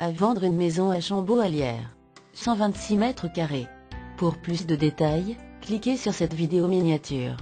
À vendre une maison à Chambaud-Alière. 126 mètres carrés. Pour plus de détails, cliquez sur cette vidéo miniature.